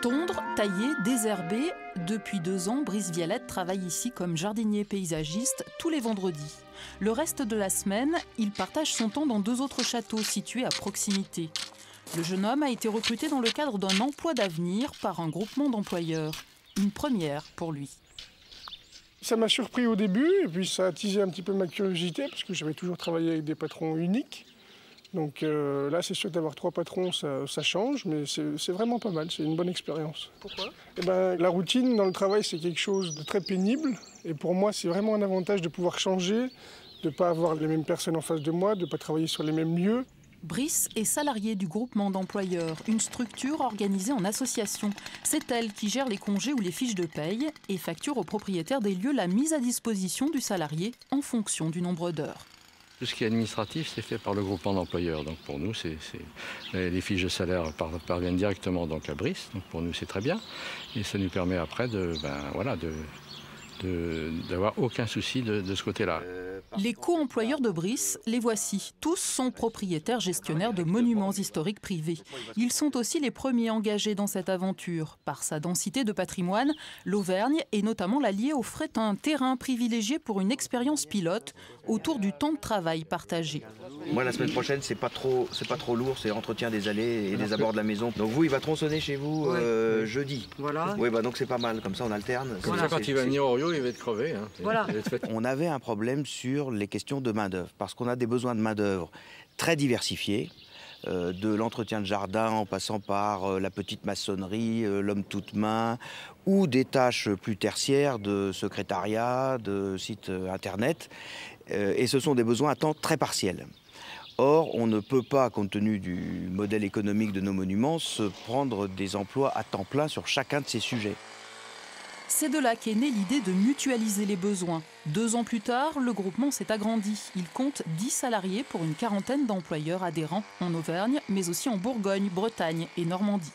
Tondre, tailler, désherber, depuis deux ans, Brice Vialette travaille ici comme jardinier paysagiste tous les vendredis. Le reste de la semaine, il partage son temps dans deux autres châteaux situés à proximité. Le jeune homme a été recruté dans le cadre d'un emploi d'avenir par un groupement d'employeurs. Une première pour lui. Ça m'a surpris au début et puis ça a attisé un petit peu ma curiosité parce que j'avais toujours travaillé avec des patrons uniques. Donc euh, là, c'est sûr d'avoir trois patrons, ça, change, mais c'est vraiment pas mal, c'est une bonne expérience. Pourquoi? Eh ben, La routine dans le travail, c'est quelque chose de très pénible. Et pour moi, c'est vraiment un avantage de pouvoir changer, de ne pas avoir les mêmes personnes en face de moi, de ne pas travailler sur les mêmes lieux. Brice est salarié du groupement d'employeurs, une structure organisée en association. C'est elle qui gère les congés ou les fiches de paye et facture aux propriétaires des lieux la mise à disposition du salarié en fonction du nombre d'heures. Tout ce qui est administratif, c'est fait par le groupement d'employeurs. Donc pour nous, c'est, les fiches de salaire parviennent directement donc à Brice. Donc pour nous, c'est très bien. Et ça nous permet après de, ben, voilà, de, d'avoir aucun souci de, ce côté-là. Les co-employeurs de Brice, les voici. Tous sont propriétaires gestionnaires de monuments historiques privés. Ils sont aussi les premiers engagés dans cette aventure. Par sa densité de patrimoine, l'Auvergne et notamment l'Allier offrait un terrain privilégié pour une expérience pilote autour du temps de travail partagé. Moi, la semaine prochaine, c'est pas trop, c'est pas trop lourd, c'est entretien des allées et des abords de la maison. Donc vous, il va tronçonner chez vous euh, jeudi. Voilà. Oui, bah donc c'est pas mal. Comme ça, on alterne. Comme ça, quand il va venir au Rio, il va être crevé. Hein. Voilà. On avait un problème sur les questions de main d'œuvre parce qu'on a des besoins de main d'œuvre très diversifiés. Euh, de l'entretien de jardin en passant par euh, la petite maçonnerie, l'homme toute main, ou des tâches plus tertiaires de secrétariat, de site internet. et ce sont des besoins à temps très partiels. Or, on ne peut pas, compte tenu du modèle économique de nos monuments, se prendre des emplois à temps plein sur chacun de ces sujets. C'est de là qu'est née l'idée de mutualiser les besoins. Deux ans plus tard, le groupement s'est agrandi. Il compte 10 salariés pour une quarantaine d'employeurs adhérents en Auvergne, mais aussi en Bourgogne, Bretagne et Normandie.